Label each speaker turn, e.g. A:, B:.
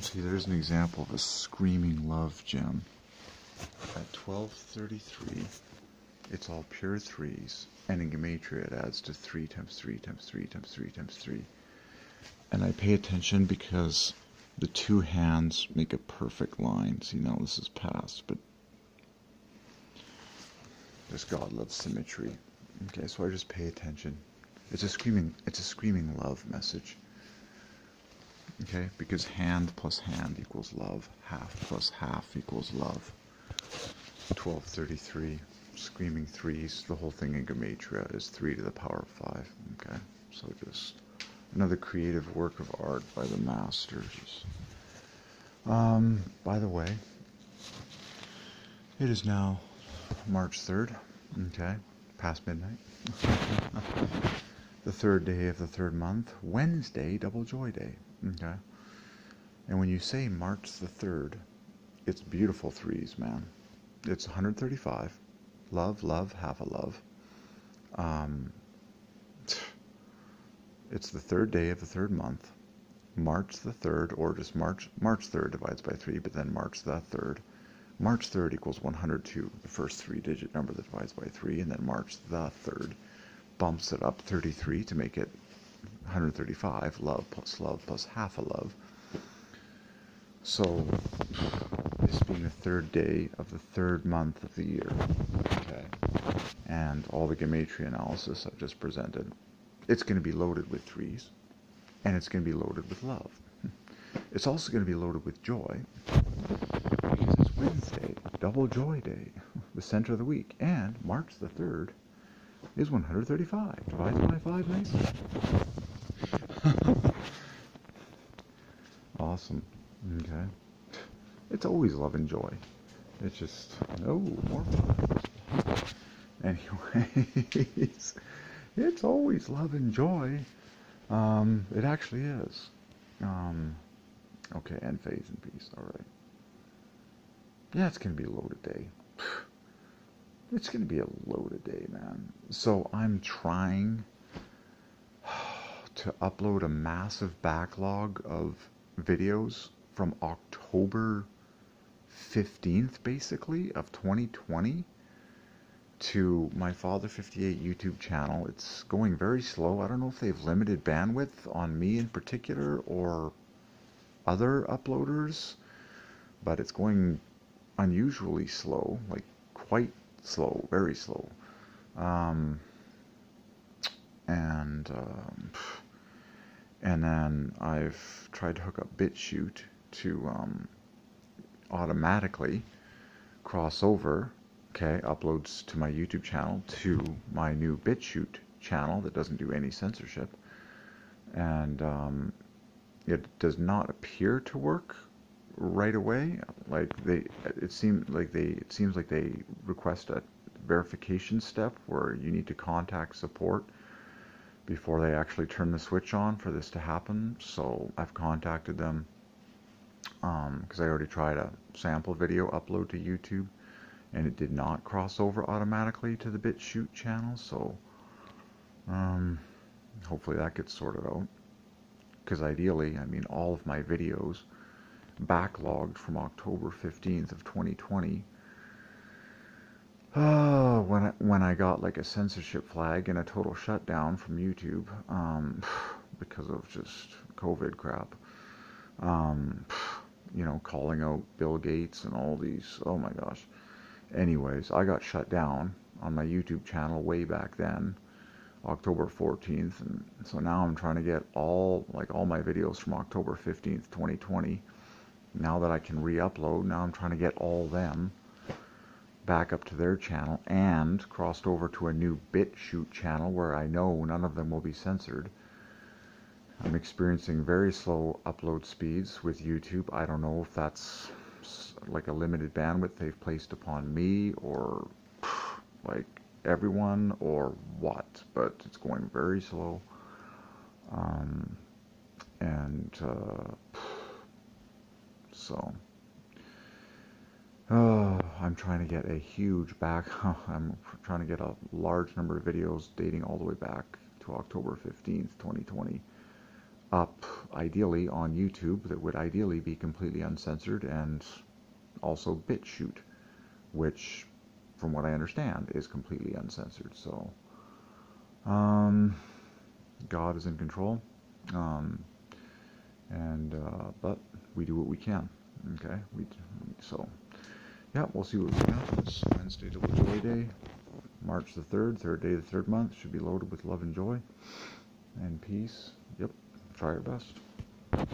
A: See, there's an example of a screaming love gem. At 1233, it's all pure threes, and in Gematria it adds to 3 times 3 times 3 times 3 times 3. And I pay attention because the two hands make a perfect line. See, now this is past, but this God loves symmetry. Okay, so I just pay attention. It's a screaming, it's a screaming love message. Okay, because hand plus hand equals love. Half plus half equals love. 1233, screaming threes. The whole thing in Gematria is 3 to the power of 5. Okay, so just another creative work of art by the masters. Um, by the way, it is now March 3rd, okay, past midnight. the third day of the third month, Wednesday, Double Joy Day, okay. And when you say March the 3rd, it's beautiful threes, man. It's 135. Love, love, have a love. Um, it's the third day of the third month. March the 3rd, or just March, March 3rd divides by 3, but then March the 3rd. March 3rd equals 102, the first three digit number that divides by 3, and then March the 3rd bumps it up 33 to make it 135, love plus love plus half a love. So, this being the third day of the third month of the year, okay, and all the gematria analysis I've just presented, it's going to be loaded with threes, and it's going to be loaded with love. It's also going to be loaded with joy, because it's Wednesday, double joy day, the center of the week, and March the 3rd is 135, divided by 5 nicely. awesome. Okay. It's always love and joy. It's just, no, more. Anyways, it's always love and joy. Um, it actually is. Um, okay, and faith and peace. All right. Yeah, it's to be a loaded day. It's to be a loaded day, man. So I'm trying to upload a massive backlog of videos from October 15th, basically, of 2020 to my Father 58 YouTube channel. It's going very slow. I don't know if they've limited bandwidth on me in particular or other uploaders, but it's going unusually slow, like quite slow, very slow. Um, and um, and then I've tried to hook up BitChute to um, automatically cross over, okay, uploads to my YouTube channel to my new BitChute channel that doesn't do any censorship, and um, it does not appear to work right away. Like they, it seems like they, it seems like they request a verification step where you need to contact support before they actually turn the switch on for this to happen. So I've contacted them because um, I already tried a sample video upload to YouTube and it did not cross over automatically to the BitChute channel. So um, hopefully that gets sorted out. Because ideally, I mean, all of my videos backlogged from October 15th of 2020 Oh, when I, when I got like a censorship flag and a total shutdown from YouTube um, because of just COVID crap. Um, you know, calling out Bill Gates and all these. Oh my gosh. Anyways, I got shut down on my YouTube channel way back then, October 14th, and so now I'm trying to get all like all my videos from October 15th, 2020. Now that I can re-upload, now I'm trying to get all them back up to their channel and crossed over to a new BitChute channel where I know none of them will be censored. I'm experiencing very slow upload speeds with YouTube. I don't know if that's like a limited bandwidth they've placed upon me or like everyone or what, but it's going very slow. Um, and uh, so I'm trying to get a huge back. I'm trying to get a large number of videos dating all the way back to October 15th, 2020, up ideally on YouTube that would ideally be completely uncensored and also BitChute, which, from what I understand, is completely uncensored. So, um, God is in control, um, and uh, but we do what we can. Okay, we so yeah, we'll see what happens. Wednesday to Joy Day, March the third, third day of the third month should be loaded with love and joy and peace. Try your best.